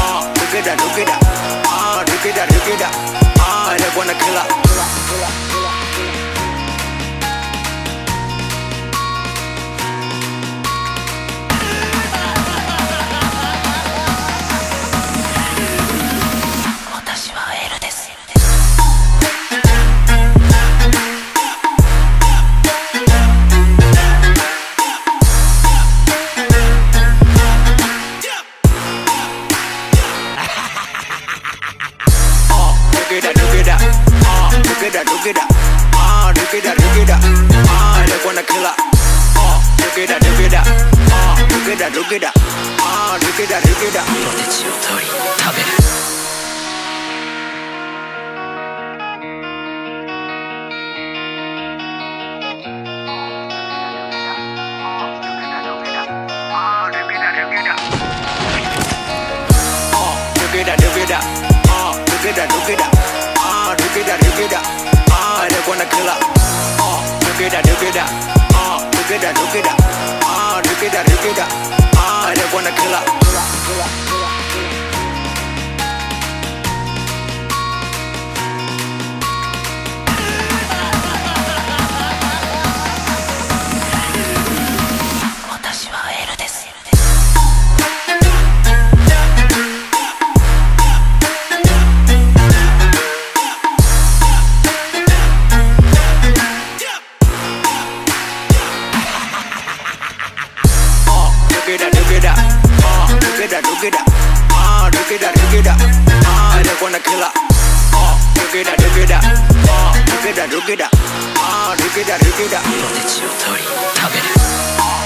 ah, look it that, look it that, ah, look it that, look it that, ah, they wanna kill her, it that, look it that, ah, look it that, look it that, ah, they wanna kill her, ah, look it that, look it that, ah, look it that, look it that, ah, look it that, look it that. ポテチを取り食べる look at that, look at that, ah, look at that, look at that, ah, look at that, look at that, ah, they wanna kill her, ah, look at that, look at that, ah, look at that, look at that, ah, look at that, that, at that, look at that, ah, look at that, look at that, ah, look at that, look at that, ah, they wanna kill her, ah, look at that, look at that, ah, look at that, look at that, ah, look at that, look at that. ポテチを取り食べる